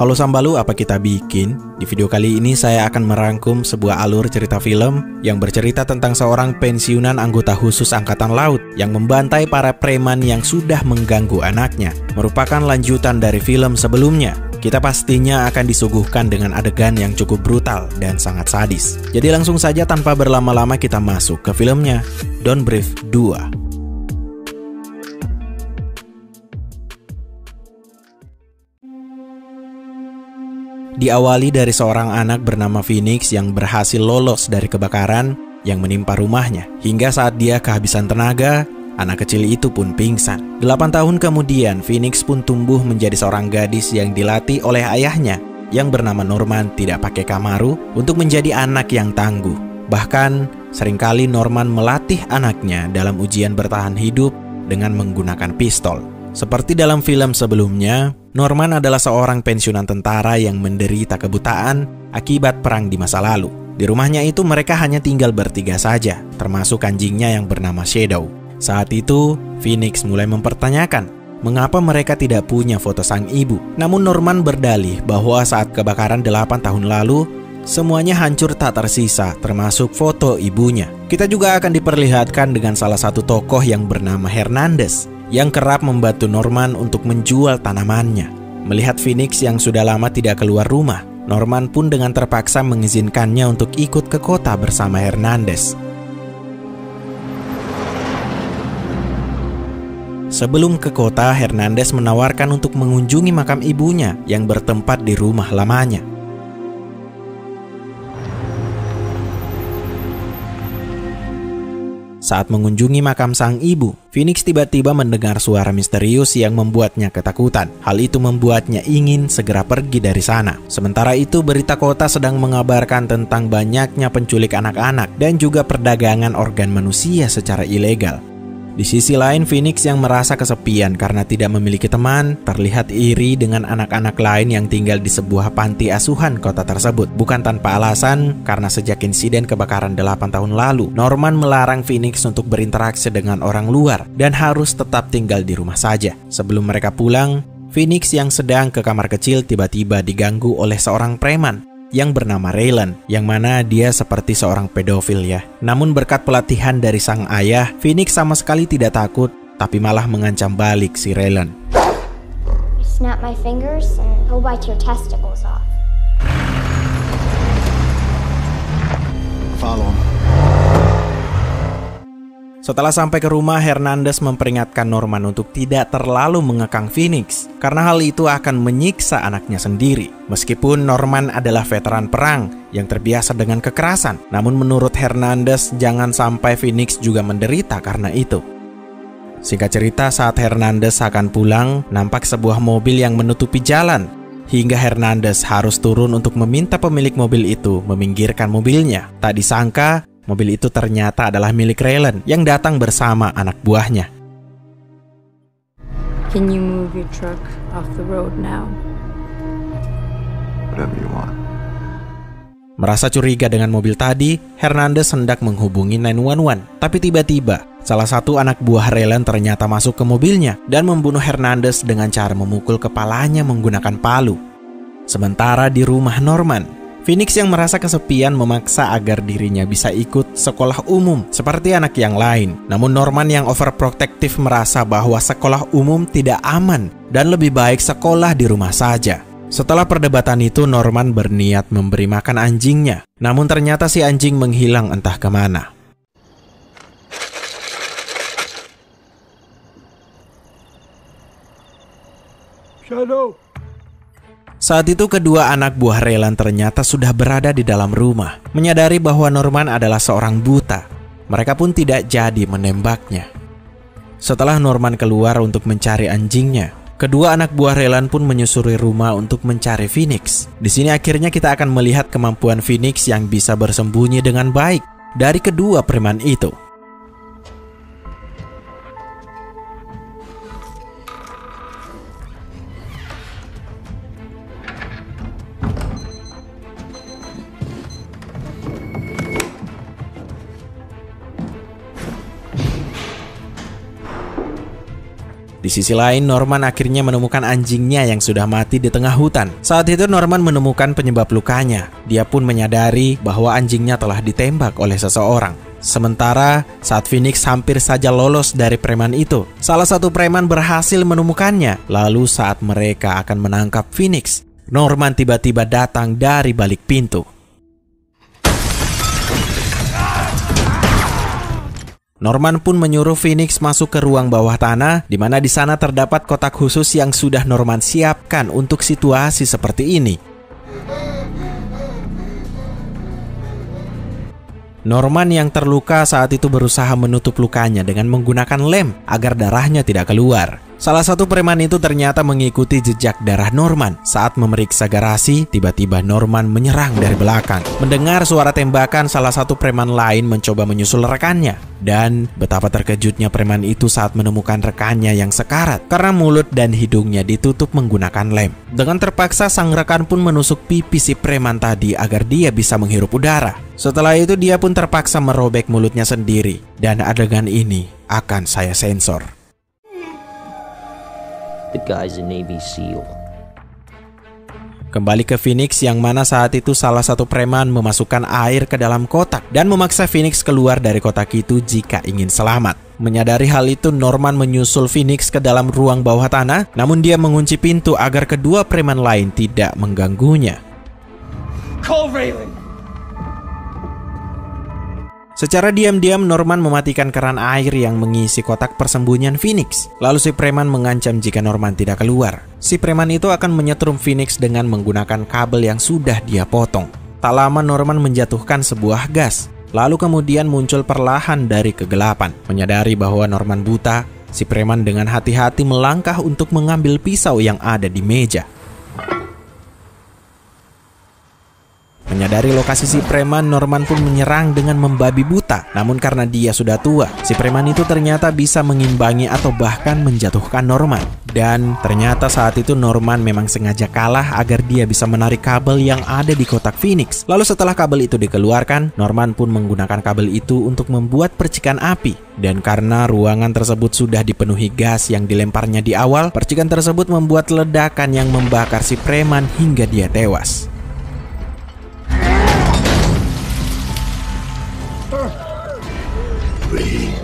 Halo Sambalu, apa kita bikin? Di video kali ini saya akan merangkum sebuah alur cerita film yang bercerita tentang seorang pensiunan anggota khusus Angkatan Laut yang membantai para preman yang sudah mengganggu anaknya. Merupakan lanjutan dari film sebelumnya. Kita pastinya akan disuguhkan dengan adegan yang cukup brutal dan sangat sadis. Jadi langsung saja tanpa berlama-lama kita masuk ke filmnya. Don't Brief 2. Diawali dari seorang anak bernama Phoenix yang berhasil lolos dari kebakaran yang menimpa rumahnya. Hingga saat dia kehabisan tenaga, anak kecil itu pun pingsan. Delapan tahun kemudian, Phoenix pun tumbuh menjadi seorang gadis yang dilatih oleh ayahnya yang bernama Norman tidak pakai kamaru untuk menjadi anak yang tangguh. Bahkan, sering kali Norman melatih anaknya dalam ujian bertahan hidup dengan menggunakan pistol. Seperti dalam film sebelumnya, Norman adalah seorang pensiunan tentara yang menderita kebutaan akibat perang di masa lalu. Di rumahnya itu mereka hanya tinggal bertiga saja, termasuk anjingnya yang bernama Shadow. Saat itu, Phoenix mulai mempertanyakan mengapa mereka tidak punya foto sang ibu. Namun Norman berdalih bahwa saat kebakaran 8 tahun lalu, semuanya hancur tak tersisa, termasuk foto ibunya. Kita juga akan diperlihatkan dengan salah satu tokoh yang bernama Hernandez, yang kerap membantu Norman untuk menjual tanamannya. Melihat Phoenix yang sudah lama tidak keluar rumah, Norman pun dengan terpaksa mengizinkannya untuk ikut ke kota bersama Hernandez. Sebelum ke kota, Hernandez menawarkan untuk mengunjungi makam ibunya yang bertempat di rumah lamanya. Saat mengunjungi makam sang ibu, Phoenix tiba-tiba mendengar suara misterius yang membuatnya ketakutan. Hal itu membuatnya ingin segera pergi dari sana. Sementara itu, berita kota sedang mengabarkan tentang banyaknya penculik anak-anak dan juga perdagangan organ manusia secara ilegal. Di sisi lain, Phoenix yang merasa kesepian karena tidak memiliki teman, terlihat iri dengan anak-anak lain yang tinggal di sebuah panti asuhan kota tersebut. Bukan tanpa alasan, karena sejak insiden kebakaran 8 tahun lalu, Norman melarang Phoenix untuk berinteraksi dengan orang luar dan harus tetap tinggal di rumah saja. Sebelum mereka pulang, Phoenix yang sedang ke kamar kecil tiba-tiba diganggu oleh seorang preman yang bernama Raylan, yang mana dia seperti seorang pedofil ya. Namun berkat pelatihan dari sang ayah, Phoenix sama sekali tidak takut, tapi malah mengancam balik si Raylan. Snap my fingers and he'll bite your testicles off. Setelah sampai ke rumah, Hernandez memperingatkan Norman untuk tidak terlalu mengekang Phoenix, karena hal itu akan menyiksa anaknya sendiri. Meskipun Norman adalah veteran perang yang terbiasa dengan kekerasan, namun menurut Hernandez jangan sampai Phoenix juga menderita karena itu. Singkat cerita, saat Hernandez akan pulang, nampak sebuah mobil yang menutupi jalan, hingga Hernandez harus turun untuk meminta pemilik mobil itu meminggirkan mobilnya. Tak disangka, Mobil itu ternyata adalah milik Raylan yang datang bersama anak buahnya. Can you move your truck off the road now? Whatever you want. Merasa curiga dengan mobil tadi, Hernandez hendak menghubungi 911. Tapi tiba-tiba, salah satu anak buah Raylan ternyata masuk ke mobilnya dan membunuh Hernandez dengan cara memukul kepalanya menggunakan palu. Sementara di rumah Norman, Phoenix yang merasa kesepian memaksa agar dirinya bisa ikut sekolah umum seperti anak yang lain. Namun Norman yang overprotective merasa bahwa sekolah umum tidak aman dan lebih baik sekolah di rumah saja. Setelah perdebatan itu, Norman berniat memberi makan anjingnya. Namun ternyata si anjing menghilang entah ke mana. Shadow, saat itu kedua anak buah Relan ternyata sudah berada di dalam rumah. Menyadari bahwa Norman adalah seorang buta, mereka pun tidak jadi menembaknya. Setelah Norman keluar untuk mencari anjingnya, kedua anak buah Relan pun menyusuri rumah untuk mencari Phoenix. Di sini akhirnya kita akan melihat kemampuan Phoenix yang bisa bersembunyi dengan baik dari kedua preman itu. Di sisi lain, Norman akhirnya menemukan anjingnya yang sudah mati di tengah hutan. Saat itu Norman menemukan penyebab lukanya. Dia pun menyadari bahwa anjingnya telah ditembak oleh seseorang. Sementara saat Phoenix hampir saja lolos dari preman itu, salah satu preman berhasil menemukannya. Lalu saat mereka akan menangkap Phoenix, Norman tiba-tiba datang dari balik pintu. Norman pun menyuruh Phoenix masuk ke ruang bawah tanah, di mana di sana terdapat kotak khusus yang sudah Norman siapkan untuk situasi seperti ini. Norman yang terluka saat itu berusaha menutup lukanya dengan menggunakan lem agar darahnya tidak keluar. Salah satu preman itu ternyata mengikuti jejak darah Norman. Saat memeriksa garasi, tiba-tiba Norman menyerang dari belakang. Mendengar suara tembakan, salah satu preman lain mencoba menyusul rekannya. Dan betapa terkejutnya preman itu saat menemukan rekannya yang sekarat karena mulut dan hidungnya ditutup menggunakan lem. Dengan terpaksa sang rekan pun menusuk pipi si preman tadi agar dia bisa menghirup udara. Setelah itu dia pun terpaksa merobek mulutnya sendiri dan adegan ini akan saya sensor. The guy's a Navy SEAL. Kembali ke Phoenix yang mana saat itu salah satu preman memasukkan air ke dalam kotak dan memaksa Phoenix keluar dari kotak itu jika ingin selamat. Menyadari hal itu, Norman menyusul Phoenix ke dalam ruang bawah tanah, namun dia mengunci pintu agar kedua preman lain tidak mengganggunya. Call Raylan. Secara diam-diam Norman mematikan keran air yang mengisi kotak persembunyian Phoenix. Lalu si preman mengancam jika Norman tidak keluar. Si preman itu akan menyetrum Phoenix dengan menggunakan kabel yang sudah dia potong. Tak lama Norman menjatuhkan sebuah gas. Lalu kemudian muncul perlahan dari kegelapan. Menyadari bahwa Norman buta, si preman dengan hati-hati melangkah untuk mengambil pisau yang ada di meja. Menyadari lokasi si preman, Norman pun menyerang dengan membabi buta. Namun karena dia sudah tua, si preman itu ternyata bisa mengimbangi atau bahkan menjatuhkan Norman. Dan ternyata saat itu Norman memang sengaja kalah agar dia bisa menarik kabel yang ada di kotak Phoenix. Lalu setelah kabel itu dikeluarkan, Norman pun menggunakan kabel itu untuk membuat percikan api. Dan karena ruangan tersebut sudah dipenuhi gas yang dilemparnya di awal, percikan tersebut membuat ledakan yang membakar si preman hingga dia tewas. me.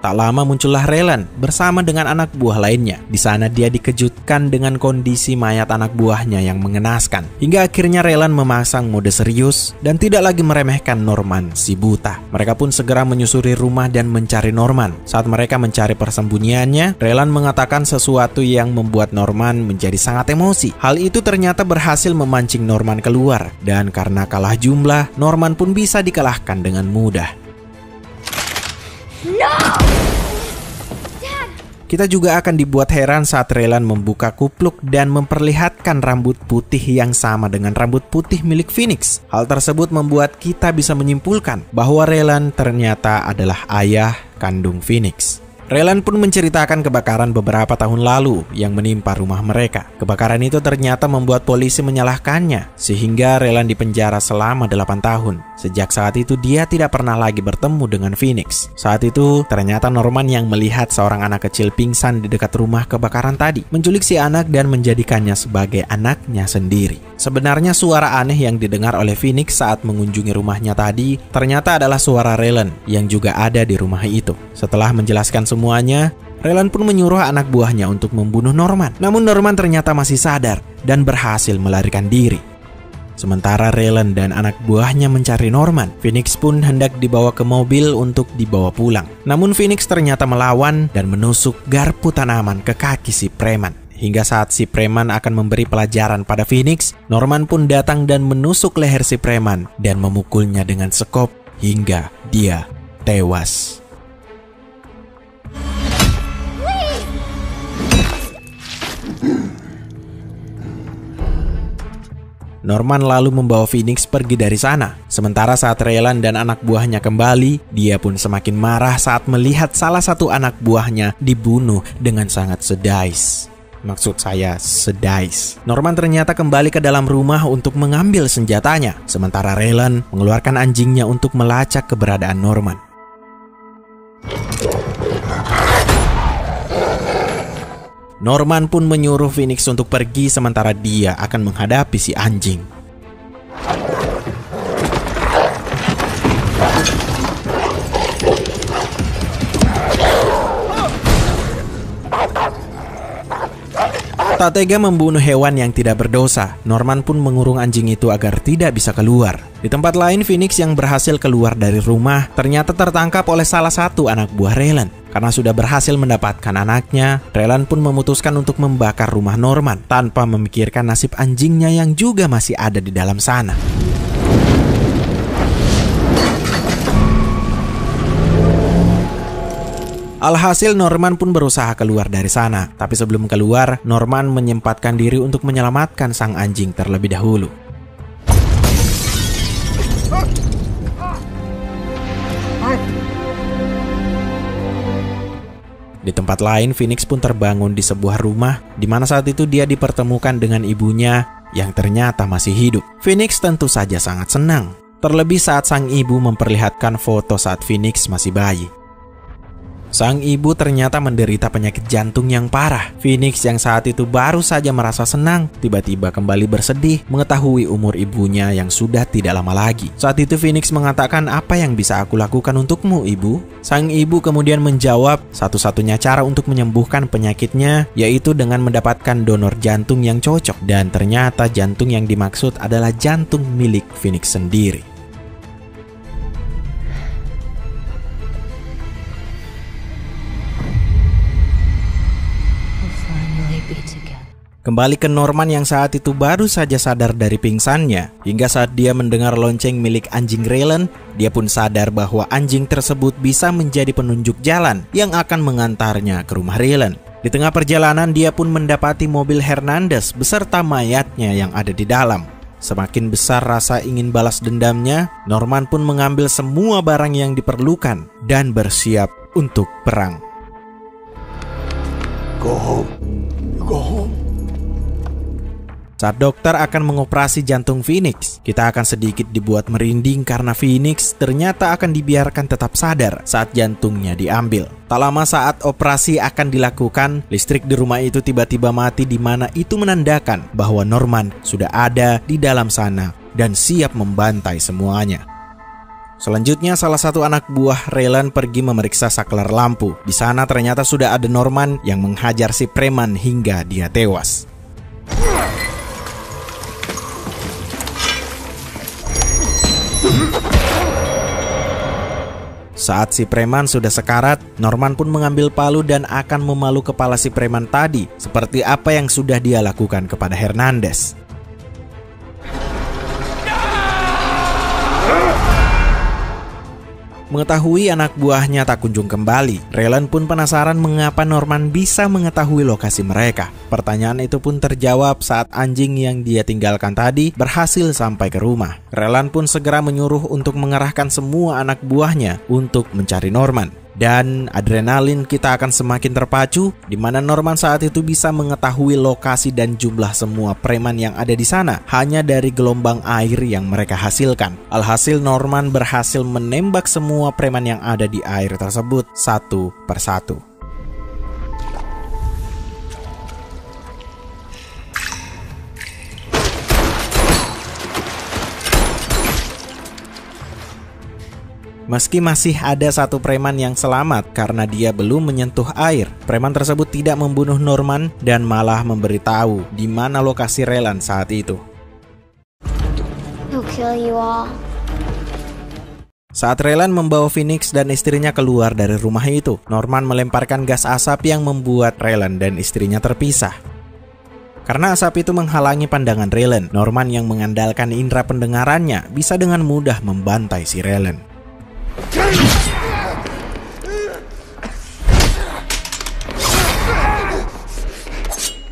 Tak lama muncullah Relan bersama dengan anak buah lainnya. Di sana dia dikejutkan dengan kondisi mayat anak buahnya yang mengenaskan. Hingga akhirnya Relan memasang mode serius dan tidak lagi meremehkan Norman si buta. Mereka pun segera menyusuri rumah dan mencari Norman. Saat mereka mencari persembunyiannya, Relan mengatakan sesuatu yang membuat Norman menjadi sangat emosi. Hal itu ternyata berhasil memancing Norman keluar dan karena kalah jumlah, Norman pun bisa dikalahkan dengan mudah. Kita juga akan dibuat heran saat Relan membuka kupluk dan memperlihatkan rambut putih yang sama dengan rambut putih milik Phoenix. Hal tersebut membuat kita bisa menyimpulkan bahwa Relan ternyata adalah ayah kandung Phoenix. Relan pun menceritakan kebakaran beberapa tahun lalu yang menimpa rumah mereka. Kebakaran itu ternyata membuat polisi menyalahkannya, sehingga Relan dipenjara selama 8 tahun. Sejak saat itu dia tidak pernah lagi bertemu dengan Phoenix. Saat itu ternyata Norman yang melihat seorang anak kecil pingsan di dekat rumah kebakaran tadi, menculik si anak dan menjadikannya sebagai anaknya sendiri. Sebenarnya suara aneh yang didengar oleh Phoenix saat mengunjungi rumahnya tadi ternyata adalah suara Relan yang juga ada di rumah itu. Setelah menjelaskan semua semuanya, Relan pun menyuruh anak buahnya untuk membunuh Norman. Namun Norman ternyata masih sadar dan berhasil melarikan diri. Sementara Relan dan anak buahnya mencari Norman, Phoenix pun hendak dibawa ke mobil untuk dibawa pulang. Namun Phoenix ternyata melawan dan menusuk garpu tanaman ke kaki si preman. Hingga saat si preman akan memberi pelajaran pada Phoenix, Norman pun datang dan menusuk leher si preman dan memukulnya dengan sekop hingga dia tewas. Norman lalu membawa Phoenix pergi dari sana. Sementara saat Raylan dan anak buahnya kembali, dia pun semakin marah saat melihat salah satu anak buahnya dibunuh dengan sangat sedais. Maksud saya sedais. Norman ternyata kembali ke dalam rumah untuk mengambil senjatanya, sementara Raylan mengeluarkan anjingnya untuk melacak keberadaan Norman. Norman pun menyuruh Phoenix untuk pergi sementara dia akan menghadapi si anjing. Tak tega membunuh hewan yang tidak berdosa, Norman pun mengurung anjing itu agar tidak bisa keluar. Di tempat lain, Phoenix yang berhasil keluar dari rumah ternyata tertangkap oleh salah satu anak buah Raylan. Karena sudah berhasil mendapatkan anaknya, Raylan pun memutuskan untuk membakar rumah Norman tanpa memikirkan nasib anjingnya yang juga masih ada di dalam sana. Alhasil Norman pun berusaha keluar dari sana, tapi sebelum keluar, Norman menyempatkan diri untuk menyelamatkan sang anjing terlebih dahulu. Di tempat lain, Phoenix pun terbangun di sebuah rumah, di mana saat itu dia dipertemukan dengan ibunya yang ternyata masih hidup. Phoenix tentu saja sangat senang, terlebih saat sang ibu memperlihatkan foto saat Phoenix masih bayi. Sang ibu ternyata menderita penyakit jantung yang parah. Phoenix yang saat itu baru saja merasa senang, tiba-tiba kembali bersedih mengetahui umur ibunya yang sudah tidak lama lagi. Saat itu Phoenix mengatakan apa yang bisa aku lakukan untukmu ibu? Sang ibu kemudian menjawab satu-satunya cara untuk menyembuhkan penyakitnya yaitu dengan mendapatkan donor jantung yang cocok. Dan ternyata jantung yang dimaksud adalah jantung milik Phoenix sendiri. Kembali ke Norman yang saat itu baru saja sadar dari pingsannya. Hingga saat dia mendengar lonceng milik anjing Raylan, dia pun sadar bahwa anjing tersebut bisa menjadi penunjuk jalan yang akan mengantarnya ke rumah Raylan. Di tengah perjalanan dia pun mendapati mobil Hernandez beserta mayatnya yang ada di dalam. Semakin besar rasa ingin balas dendamnya, Norman pun mengambil semua barang yang diperlukan dan bersiap untuk perang. Go home. Go home. Saat dokter akan mengoperasi jantung Phoenix, kita akan sedikit dibuat merinding karena Phoenix ternyata akan dibiarkan tetap sadar saat jantungnya diambil. Tak lama saat operasi akan dilakukan, listrik di rumah itu tiba-tiba mati di mana itu menandakan bahwa Norman sudah ada di dalam sana dan siap membantai semuanya. Selanjutnya, salah satu anak buah Raylan pergi memeriksa saklar lampu. Di sana ternyata sudah ada Norman yang menghajar si preman hingga dia tewas. Saat si preman sudah sekarat, Norman pun mengambil palu dan akan memalu kepala si preman tadi, seperti apa yang sudah dia lakukan kepada Hernandez. Mengetahui anak buahnya tak kunjung kembali, Raylan pun penasaran mengapa Norman bisa mengetahui lokasi mereka. Pertanyaan itu pun terjawab saat anjing yang dia tinggalkan tadi berhasil sampai ke rumah. Raylan pun segera menyuruh untuk mengerahkan semua anak buahnya untuk mencari Norman dan adrenalin kita akan semakin terpacu di mana Norman saat itu bisa mengetahui lokasi dan jumlah semua preman yang ada di sana hanya dari gelombang air yang mereka hasilkan. Alhasil Norman berhasil menembak semua preman yang ada di air tersebut satu persatu. Meski masih ada satu preman yang selamat karena dia belum menyentuh air, preman tersebut tidak membunuh Norman dan malah memberitahu di mana lokasi Relan saat itu. Saat Relan membawa Phoenix dan istrinya keluar dari rumah itu, Norman melemparkan gas asap yang membuat Relan dan istrinya terpisah. Karena asap itu menghalangi pandangan Raylan, Norman yang mengandalkan indera pendengarannya bisa dengan mudah membantai si Raylan.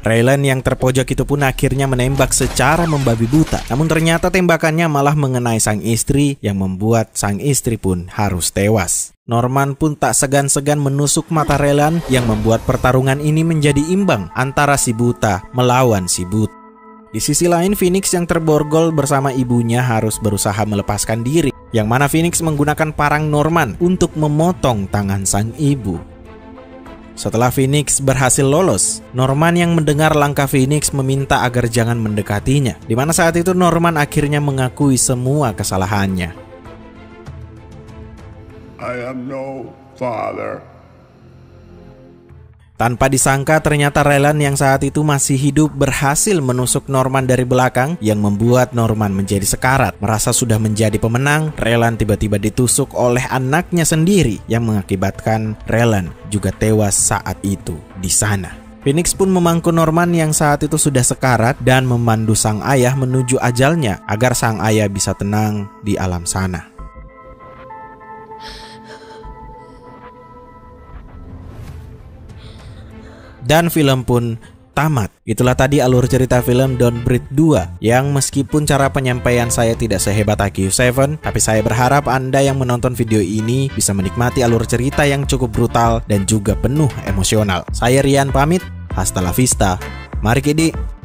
Raylan yang terpojok itu pun akhirnya menembak secara membabi buta. Namun ternyata tembakannya malah mengenai sang istri yang membuat sang istri pun harus tewas. Norman pun tak segan-segan menusuk mata Raylan yang membuat pertarungan ini menjadi imbang antara si buta melawan si buta. Di sisi lain, Phoenix yang terborgol bersama ibunya harus berusaha melepaskan diri yang mana Phoenix menggunakan parang Norman untuk memotong tangan sang ibu. Setelah Phoenix berhasil lolos, Norman yang mendengar langkah Phoenix meminta agar jangan mendekatinya. Di mana saat itu Norman akhirnya mengakui semua kesalahannya. I am no father. Tanpa disangka ternyata Relan yang saat itu masih hidup berhasil menusuk Norman dari belakang yang membuat Norman menjadi sekarat. Merasa sudah menjadi pemenang, Relan tiba-tiba ditusuk oleh anaknya sendiri yang mengakibatkan Relan juga tewas saat itu di sana. Phoenix pun memangku Norman yang saat itu sudah sekarat dan memandu sang ayah menuju ajalnya agar sang ayah bisa tenang di alam sana. Dan film pun tamat. Itulah tadi alur cerita film Don't Breathe 2 yang meskipun cara penyampaian saya tidak sehebat IQ7, tapi saya berharap Anda yang menonton video ini bisa menikmati alur cerita yang cukup brutal dan juga penuh emosional. Saya Rian pamit, hasta la vista. Mari Kidi.